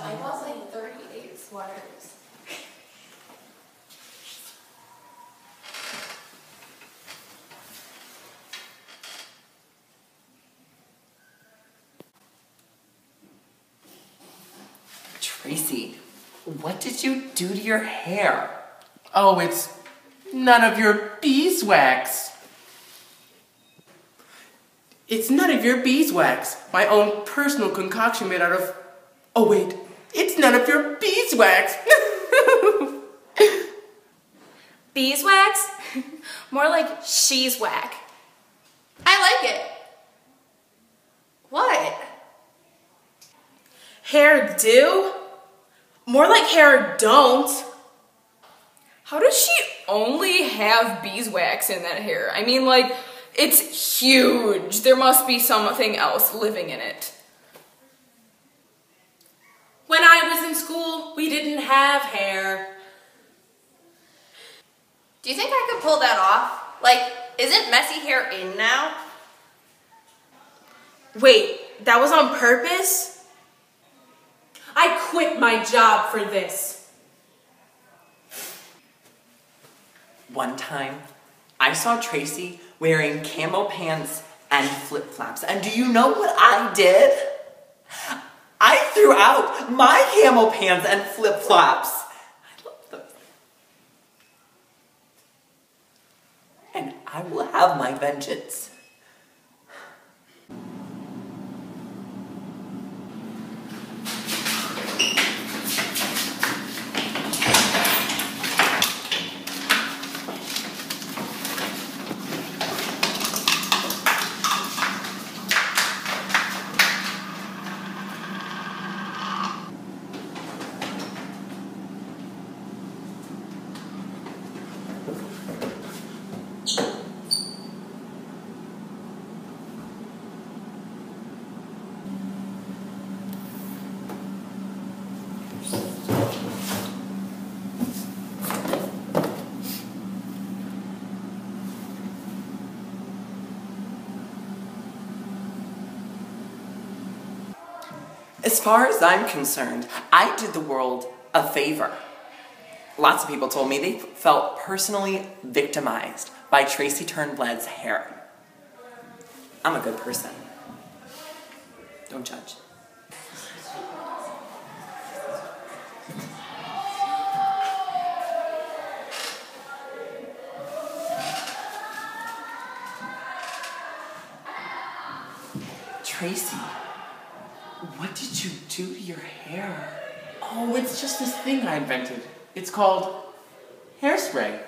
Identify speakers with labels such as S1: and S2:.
S1: I bought like 38 sweaters.
S2: Tracy, what did you do to your hair?
S3: Oh, it's none of your beeswax. It's none of your beeswax. My own personal concoction made out of. Oh, wait. It's none of your beeswax.
S4: Beeswax? More like she's whack.
S1: I like it. What?
S4: Hair do? More like hair don't. How does she only have beeswax in that hair? I mean, like, it's huge. There must be something else living in it.
S5: When I was in school, we didn't have hair.
S1: Do you think I could pull that off? Like, isn't messy hair in now?
S4: Wait, that was on purpose?
S5: I quit my job for this.
S2: One time, I saw Tracy wearing camo pants and flip flops. And do you know what I did? I threw out my camel pants and flip flops. I love them. And I will have my vengeance. As far as I'm concerned, I did the world a favor. Lots of people told me they felt personally victimized by Tracy Turnblad's hair. I'm a good person. Don't judge. Tracy, what did you do to your hair?
S3: Oh, it's just this thing I invented. It's called hairspray.